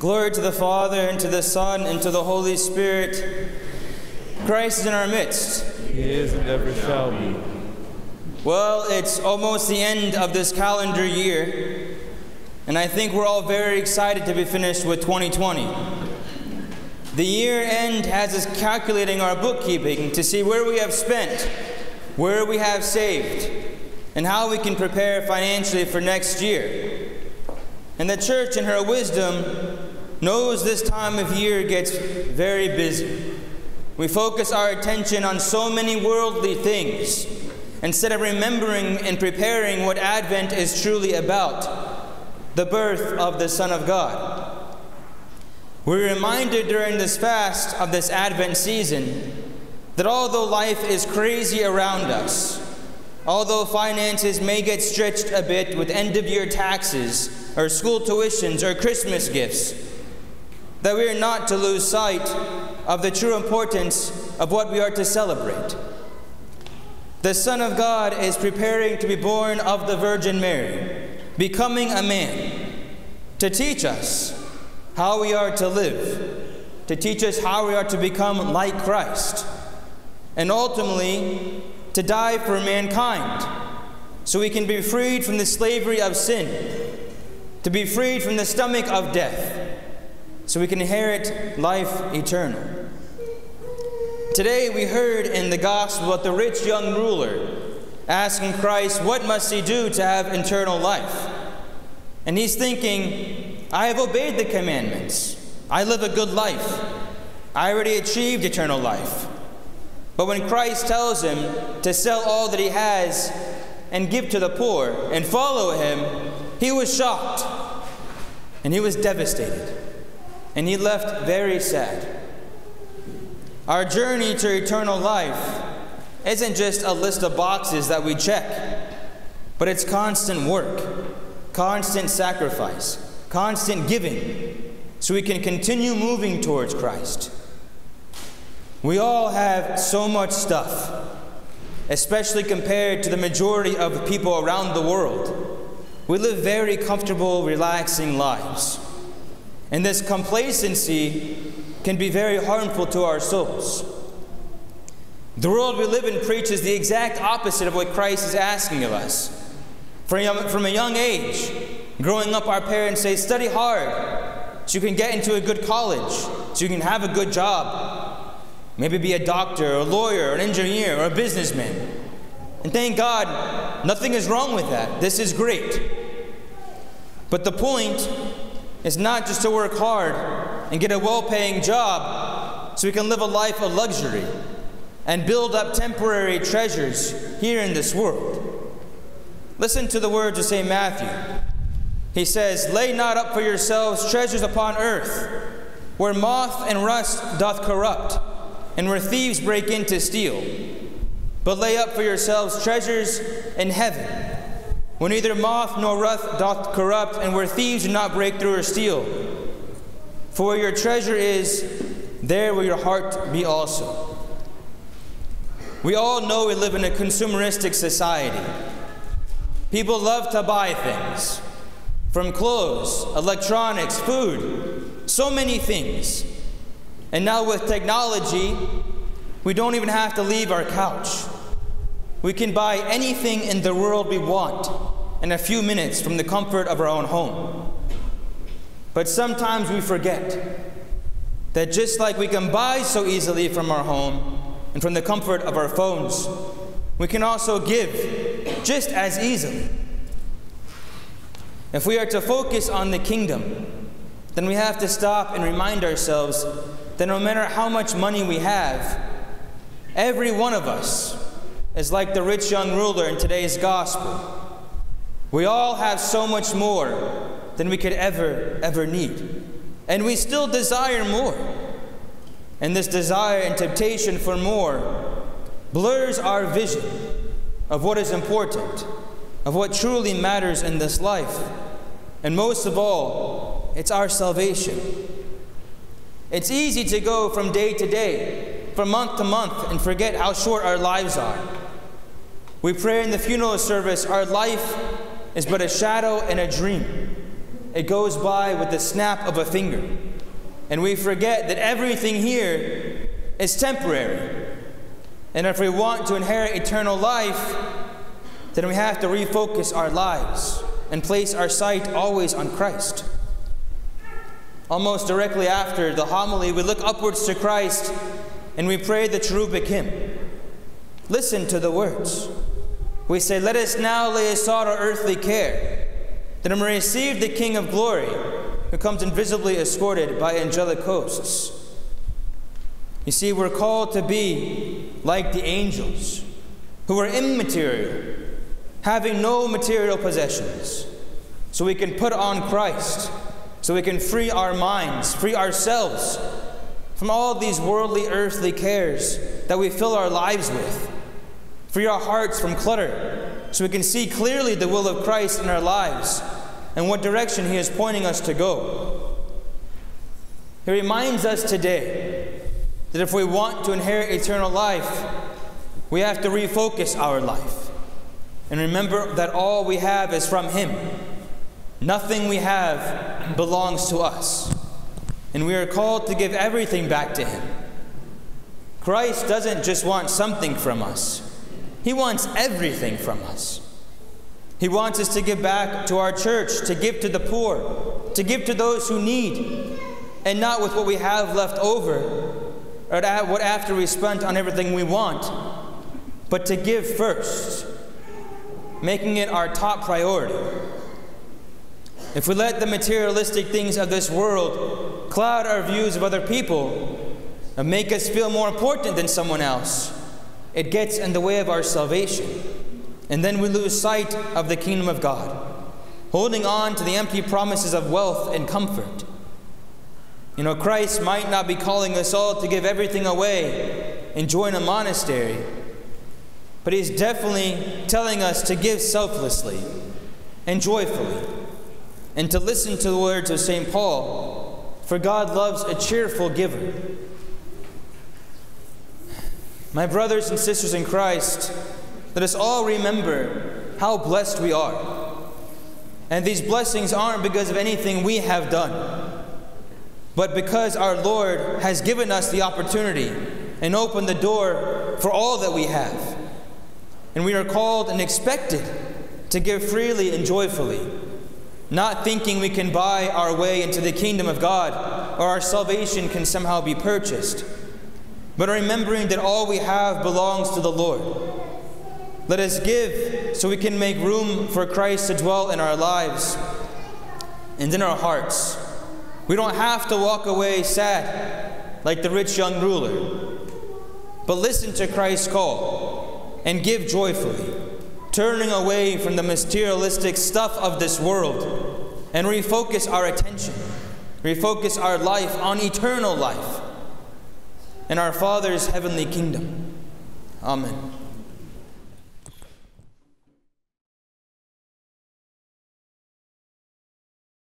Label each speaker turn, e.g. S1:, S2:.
S1: Glory to the Father, and to the Son, and to the Holy Spirit. Christ is in our midst.
S2: He is and ever shall be.
S1: Well, it's almost the end of this calendar year, and I think we're all very excited to be finished with 2020. The year end has us calculating our bookkeeping to see where we have spent, where we have saved, and how we can prepare financially for next year. And the church, in her wisdom, knows this time of year gets very busy. We focus our attention on so many worldly things instead of remembering and preparing what Advent is truly about the birth of the Son of God. We're reminded during this fast of this Advent season that although life is crazy around us, although finances may get stretched a bit with end of year taxes or school tuitions or Christmas gifts, that we are not to lose sight of the true importance of what we are to celebrate. The Son of God is preparing to be born of the Virgin Mary, becoming a man, to teach us how we are to live, to teach us how we are to become like Christ, and ultimately to die for mankind so we can be freed from the slavery of sin, to be freed from the stomach of death, so we can inherit life eternal. Today we heard in the gospel about the rich young ruler asking Christ, What must he do to have eternal life? And he's thinking, I have obeyed the commandments. I live a good life. I already achieved eternal life. But when Christ tells him to sell all that he has and give to the poor and follow him, he was shocked and he was devastated and he left very sad. Our journey to eternal life isn't just a list of boxes that we check, but it's constant work, constant sacrifice, constant giving, so we can continue moving towards Christ. We all have so much stuff, especially compared to the majority of people around the world. We live very comfortable, relaxing lives. And this complacency can be very harmful to our souls. The world we live in preaches the exact opposite of what Christ is asking of us. From a young age, growing up, our parents say, study hard so you can get into a good college, so you can have a good job. Maybe be a doctor, a lawyer, an engineer, or a businessman. And thank God, nothing is wrong with that. This is great. But the point is not just to work hard and get a well paying job so we can live a life of luxury and build up temporary treasures here in this world. Listen to the words of St. Matthew. He says, Lay not up for yourselves treasures upon earth, where moth and rust doth corrupt, and where thieves break in to steal. But lay up for yourselves treasures in heaven, where neither moth nor rust doth corrupt, and where thieves do not break through or steal. For where your treasure is, there will your heart be also. We all know we live in a consumeristic society. People love to buy things from clothes, electronics, food, so many things. And now with technology, we don't even have to leave our couch. We can buy anything in the world we want in a few minutes from the comfort of our own home. But sometimes we forget that just like we can buy so easily from our home and from the comfort of our phones, we can also give just as easily. If we are to focus on the kingdom, then we have to stop and remind ourselves that no matter how much money we have, every one of us is like the rich young ruler in today's gospel. We all have so much more than we could ever, ever need. And we still desire more. And this desire and temptation for more blurs our vision of what is important, of what truly matters in this life. And most of all, it's our salvation. It's easy to go from day to day, from month to month, and forget how short our lives are. We pray in the funeral service, our life is but a shadow and a dream. it goes by with the snap of a finger. And we forget that everything here is temporary. And if we want to inherit eternal life, then we have to refocus our lives and place our sight always on Christ. Almost directly after the homily, we look upwards to Christ and we pray the cherubic hymn. Listen to the words. We say, Let us now lay aside our earthly care, that we may receive the King of glory, who comes invisibly escorted by angelic hosts. You see, we're called to be like the angels, who are immaterial, having no material possessions, so we can put on Christ, so we can free our minds, free ourselves from all these worldly, earthly cares that we fill our lives with. Free our hearts from clutter so we can see clearly the will of Christ in our lives and what direction He is pointing us to go. He reminds us today that if we want to inherit eternal life, we have to refocus our life and remember that all we have is from Him. Nothing we have belongs to us, and we are called to give everything back to Him. Christ doesn't just want something from us. He wants everything from us. He wants us to give back to our church, to give to the poor, to give to those who need, and not with what we have left over, or what after we spent on everything we want, but to give first, making it our top priority. If we let the materialistic things of this world cloud our views of other people and make us feel more important than someone else, it gets in the way of our salvation. And then we lose sight of the kingdom of God, holding on to the empty promises of wealth and comfort. You know, Christ might not be calling us all to give everything away and join a monastery, but He's definitely telling us to give selflessly and joyfully, and to listen to the words of St. Paul, for God loves a cheerful giver. My brothers and sisters in Christ, let us all remember how blessed we are. And these blessings aren't because of anything we have done, but because our Lord has given us the opportunity and opened the door for all that we have. And we are called and expected to give freely and joyfully, not thinking we can buy our way into the kingdom of God or our salvation can somehow be purchased but remembering that all we have belongs to the Lord. Let us give so we can make room for Christ to dwell in our lives and in our hearts. We don't have to walk away sad like the rich young ruler, but listen to Christ's call and give joyfully, turning away from the materialistic stuff of this world and refocus our attention, refocus our life on eternal life in our Father's heavenly kingdom. Amen.